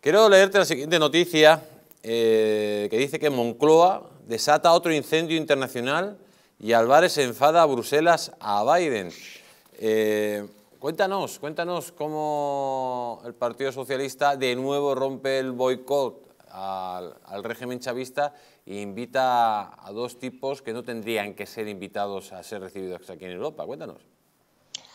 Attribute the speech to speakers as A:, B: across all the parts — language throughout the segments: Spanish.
A: Quiero leerte la siguiente noticia eh, que dice que Moncloa desata otro incendio internacional y Álvarez se enfada a Bruselas a Biden. Eh, cuéntanos, cuéntanos cómo el Partido Socialista de nuevo rompe el boicot al, régimen chavista e invita a dos tipos que no tendrían que ser invitados a ser recibidos aquí en Europa. Cuéntanos.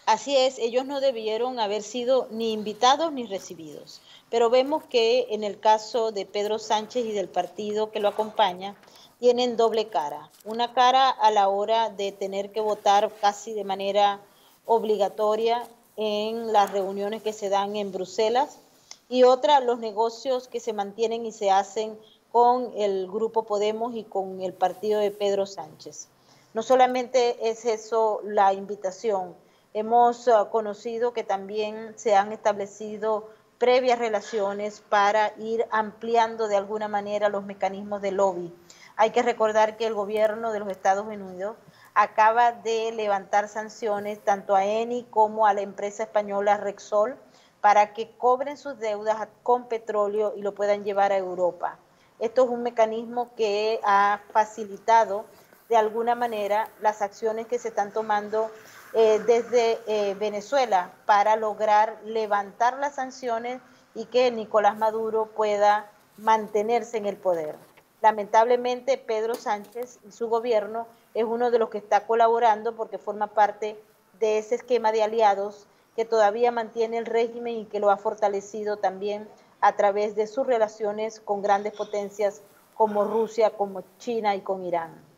B: Así es, ellos no debieron haber sido ni invitados ni recibidos. Pero vemos que en el caso de Pedro Sánchez y del partido que lo acompaña, tienen doble cara. Una cara a la hora de tener que votar casi de manera obligatoria en las reuniones que se dan en Bruselas y otra los negocios que se mantienen y se hacen con el grupo Podemos y con el partido de Pedro Sánchez. No solamente es eso la invitación, Hemos uh, conocido que también se han establecido previas relaciones para ir ampliando de alguna manera los mecanismos de lobby. Hay que recordar que el gobierno de los Estados Unidos acaba de levantar sanciones tanto a ENI como a la empresa española Rexol para que cobren sus deudas con petróleo y lo puedan llevar a Europa. Esto es un mecanismo que ha facilitado de alguna manera las acciones que se están tomando eh, desde eh, Venezuela para lograr levantar las sanciones y que Nicolás Maduro pueda mantenerse en el poder. Lamentablemente, Pedro Sánchez y su gobierno es uno de los que está colaborando porque forma parte de ese esquema de aliados que todavía mantiene el régimen y que lo ha fortalecido también a través de sus relaciones con grandes potencias como Rusia, como China y con Irán.